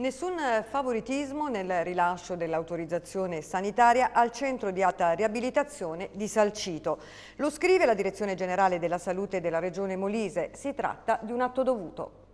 Nessun favoritismo nel rilascio dell'autorizzazione sanitaria al centro di alta riabilitazione di Salcito. Lo scrive la Direzione Generale della Salute della Regione Molise. Si tratta di un atto dovuto.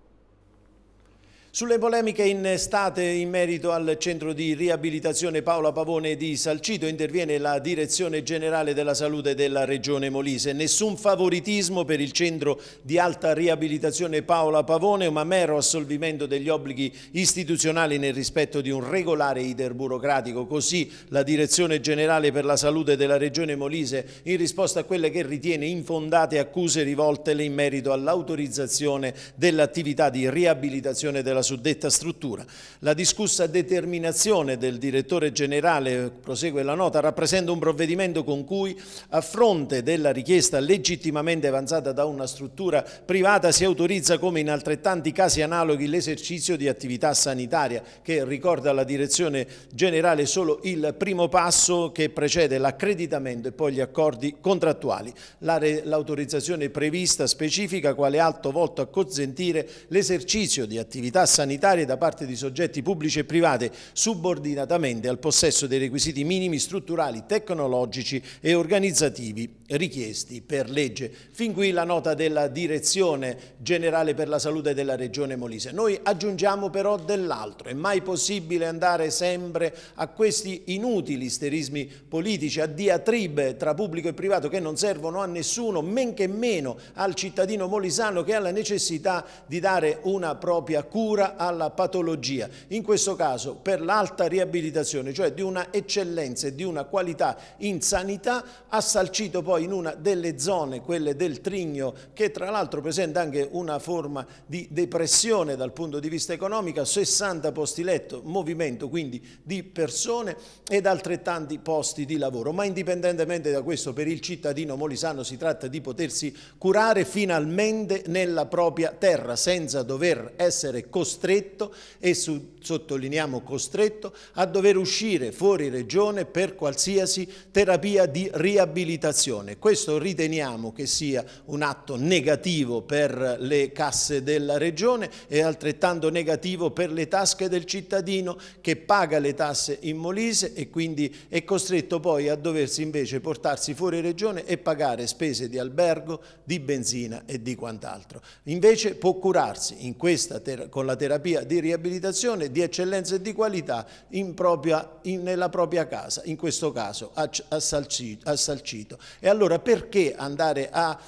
Sulle polemiche innestate in merito al centro di riabilitazione Paola Pavone di Salcito interviene la Direzione Generale della Salute della Regione Molise. Nessun favoritismo per il centro di alta riabilitazione Paola Pavone, ma mero assolvimento degli obblighi istituzionali nel rispetto di un regolare iter burocratico. Così la Direzione Generale per la Salute della Regione Molise in risposta a quelle che ritiene infondate accuse rivoltele in merito all'autorizzazione dell'attività di riabilitazione della suddetta struttura. La discussa determinazione del direttore generale, prosegue la nota, rappresenta un provvedimento con cui a fronte della richiesta legittimamente avanzata da una struttura privata si autorizza come in altrettanti casi analoghi l'esercizio di attività sanitaria che ricorda alla direzione generale solo il primo passo che precede l'accreditamento e poi gli accordi contrattuali. L'autorizzazione prevista specifica quale atto volto a consentire l'esercizio di attività sanitaria sanitarie da parte di soggetti pubblici e privati subordinatamente al possesso dei requisiti minimi strutturali, tecnologici e organizzativi richiesti per legge. Fin qui la nota della Direzione Generale per la Salute della Regione Molise. Noi aggiungiamo però dell'altro. È mai possibile andare sempre a questi inutili sterismi politici, a diatribe tra pubblico e privato che non servono a nessuno, men che meno al cittadino molisano che ha la necessità di dare una propria cura alla patologia, in questo caso per l'alta riabilitazione, cioè di una eccellenza e di una qualità in sanità, ha salcito poi in una delle zone, quelle del Trigno, che tra l'altro presenta anche una forma di depressione dal punto di vista economico, 60 posti letto, movimento quindi di persone ed altrettanti posti di lavoro. Ma indipendentemente da questo, per il cittadino molisano si tratta di potersi curare finalmente nella propria terra, senza dover essere costretti costretto e su, sottolineiamo costretto a dover uscire fuori regione per qualsiasi terapia di riabilitazione. Questo riteniamo che sia un atto negativo per le casse della regione e altrettanto negativo per le tasche del cittadino che paga le tasse in Molise e quindi è costretto poi a doversi invece portarsi fuori regione e pagare spese di albergo, di benzina e di quant'altro. Invece può curarsi questa, con la terapia di riabilitazione di eccellenza e di qualità in propria, in, nella propria casa, in questo caso a, a, Salcito, a Salcito. E allora perché andare a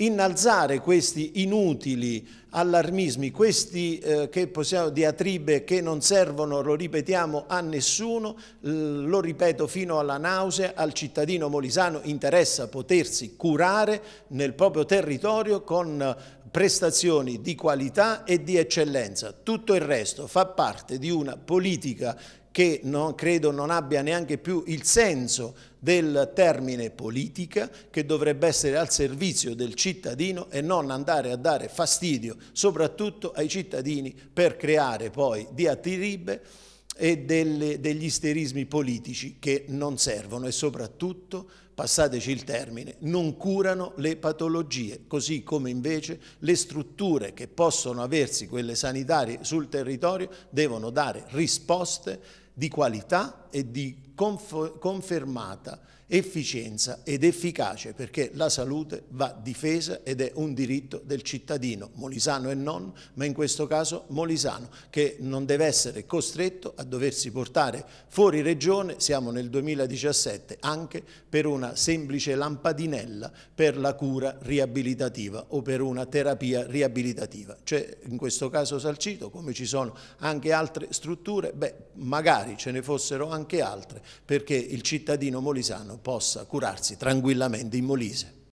innalzare questi inutili allarmismi, questi eh, che possiamo, diatribe che non servono, lo ripetiamo, a nessuno, lo ripeto fino alla nausea, al cittadino molisano interessa potersi curare nel proprio territorio con prestazioni di qualità e di eccellenza. Tutto il resto fa parte di una politica che non, credo non abbia neanche più il senso del termine politica che dovrebbe essere al servizio del cittadino e non andare a dare fastidio soprattutto ai cittadini per creare poi diatribe e delle, degli isterismi politici che non servono e soprattutto, passateci il termine, non curano le patologie, così come invece le strutture che possono aversi, quelle sanitarie sul territorio, devono dare risposte di qualità e di confermata efficienza ed efficace perché la salute va difesa ed è un diritto del cittadino, molisano e non, ma in questo caso molisano, che non deve essere costretto a doversi portare fuori regione, siamo nel 2017, anche per una semplice lampadinella per la cura riabilitativa o per una terapia riabilitativa. Cioè in questo caso Salcito, come ci sono anche altre strutture, beh, magari ce ne fossero anche altre, perché il cittadino molisano possa curarsi tranquillamente in Molise.